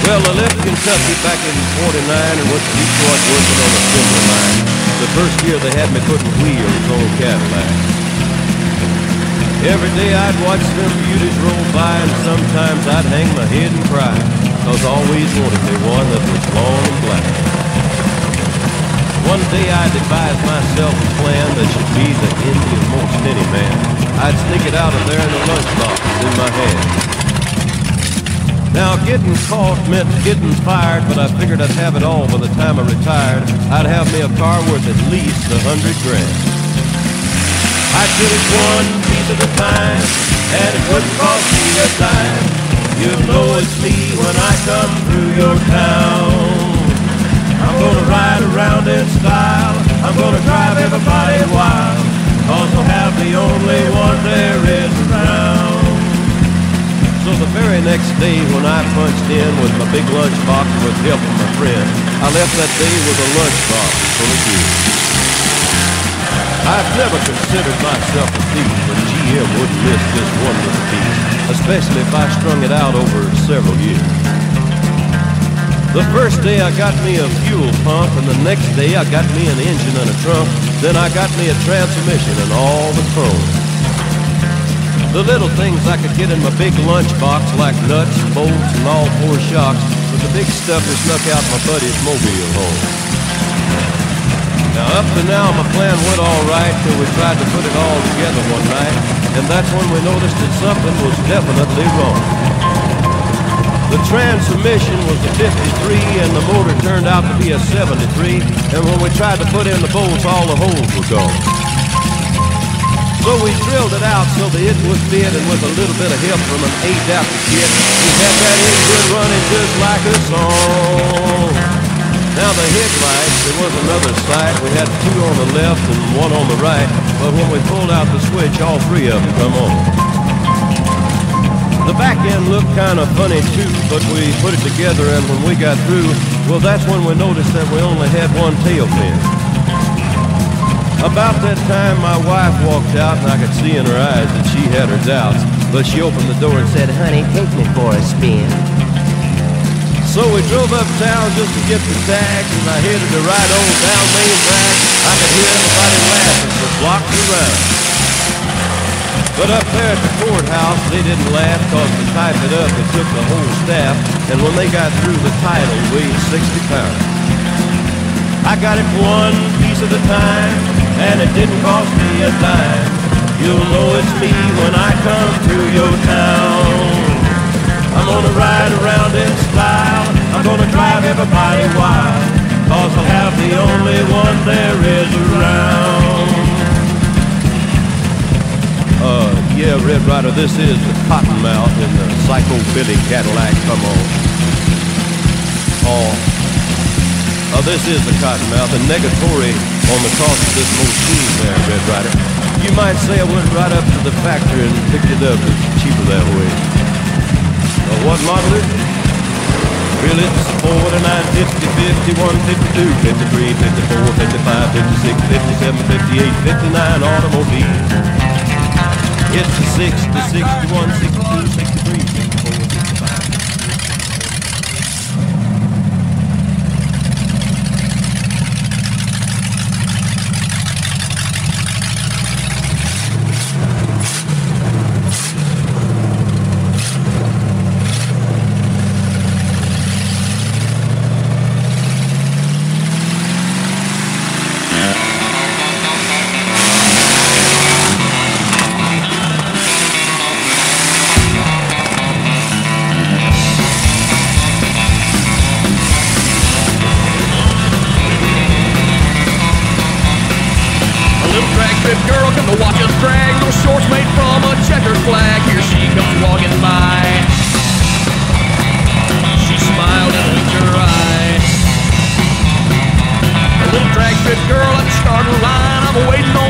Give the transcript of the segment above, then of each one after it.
Well, I left Kentucky back in 49 and went to Detroit working on a timber mine. The first year they had me putting wheels on Cadillacs. Every day I'd watch them beauties roll by and sometimes I'd hang my head and cry. Cause I always wanted me one that was long and black. One day I devised myself a plan that should be the envy of most any man. I'd sneak it out of there in a lunchbox in my hand. Now, getting caught meant getting fired, but I figured I'd have it all by the time I retired. I'd have me a car worth at least a hundred grand. I did it one piece at a time, and it wouldn't cost me a dime. You know it's me when I come through your town. I'm gonna ride around in style. I'm gonna drive everybody wild. Cause I'll have the only one there is around. The very next day when I punched in with my big lunchbox with help from my friend, I left that day with a lunchbox full of gear. I've never considered myself a thief, but GM wouldn't miss this one little piece, especially if I strung it out over several years. The first day I got me a fuel pump, and the next day I got me an engine and a trunk. Then I got me a transmission and all the chrome. The little things I could get in my big lunchbox, like nuts, bolts, and all four shocks, but the big stuff is snuck out my buddy's mobile home. Now up to now my plan went all right till we tried to put it all together one night, and that's when we noticed that something was definitely wrong. The transmission was a 53 and the motor turned out to be a 73, and when we tried to put in the bolts, all the holes were gone. So we drilled it out so the it was fit, and with a little bit of help from an adapter kit, we had that engine running just like a song. Now the headlights, there was another sight. We had two on the left and one on the right, but when we pulled out the switch, all three of them come on. The back end looked kind of funny too, but we put it together, and when we got through, well, that's when we noticed that we only had one tail fin. About that time, my wife walked out, and I could see in her eyes that she had her doubts. But she opened the door and said, Honey, take me for a spin. So we drove uptown just to get the tags, and I headed to ride on down Main Drag. I could hear everybody laughing for blocks around. But up there at the courthouse, they didn't laugh cause to type it up, it took the whole staff, and when they got through, the title weighed 60 pounds. I got it one piece at a time, and it didn't cost me a dime. You'll know it's me when I come through your town. I'm gonna ride around in style, I'm gonna drive everybody wild, cause I'll have the only one there is around. Uh, yeah, Red Rider, this is the Cottonmouth in the Psycho Billy Cadillac, come on. Uh, this is the Cottonmouth, and negatory on the cost of this machine there, Red Rider. You might say I went right up to the factory and picked it up. It's cheaper that way. Uh, what model is it? Well, it's 49, 50, 51, 52, 53, 54, 55, 56, 57, 58, 59 automobiles. It's a 60, 61, 62, 63, little girl come to watch us drag. Those shorts made from a checker flag. Here she comes walking by. She smiled and winked her eye. A little drag strip girl at the starting line. I'm waiting on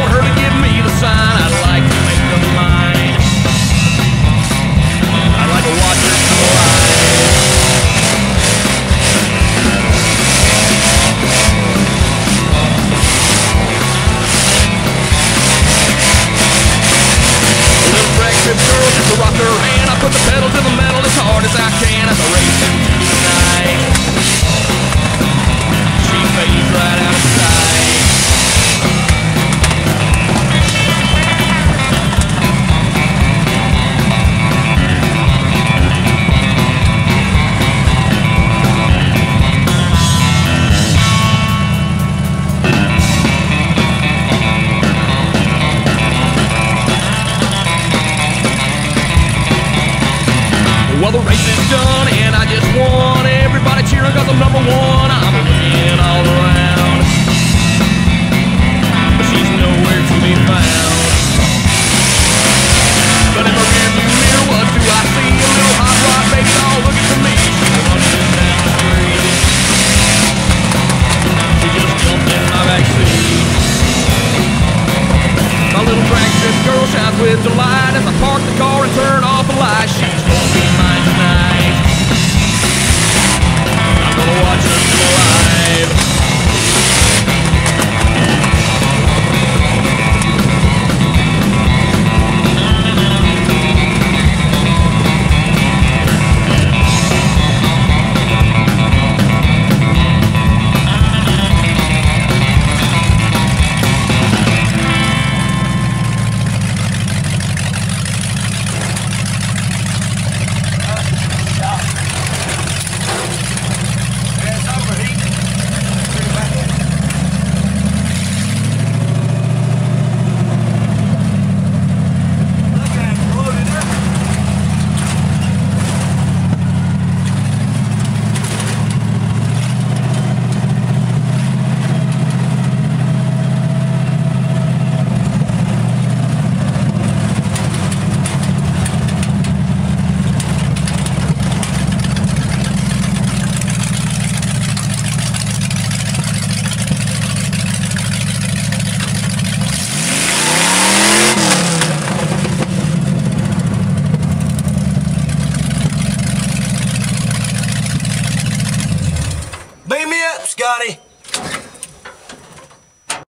put the pedal to the metal as hard as I can Well, the race is done, and I just won. Everybody cheering because I'm number one. I'm a win all around. But she's nowhere to be found.